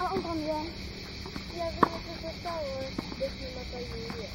Ah, ang pangyan. Sabi mo sa tao, ba't namatay yun?